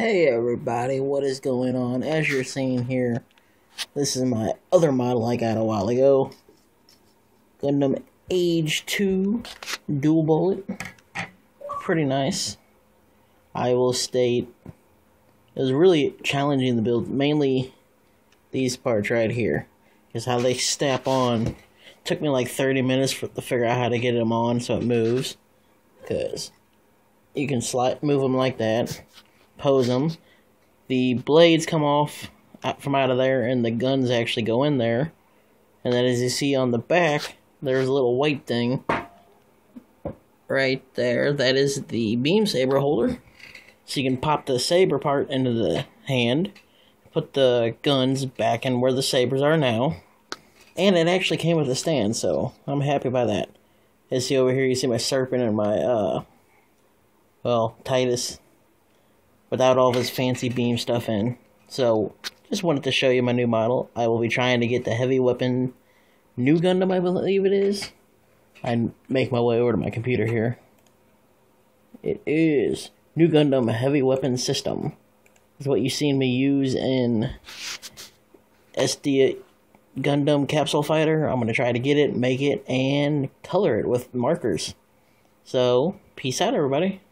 Hey everybody, what is going on? As you're seeing here, this is my other model I got a while ago. Gundam Age 2 Dual Bullet. Pretty nice. I will state it was really challenging to build, mainly these parts right here. Is how they snap on. took me like 30 minutes for, to figure out how to get them on so it moves. Because you can slide, move them like that pose them. The blades come off from out of there, and the guns actually go in there. And then, as you see on the back, there's a little white thing right there. That is the beam saber holder. So you can pop the saber part into the hand, put the guns back in where the sabers are now. And it actually came with a stand, so I'm happy by that. As you see over here, you see my serpent and my, uh, well, Titus without all this fancy beam stuff in. So, just wanted to show you my new model. I will be trying to get the heavy weapon Nu Gundam, I believe it is. I make my way over to my computer here. It is Nu Gundam Heavy Weapon System. Is what you've seen me use in SD Gundam Capsule Fighter. I'm going to try to get it, make it, and color it with markers. So, peace out, everybody.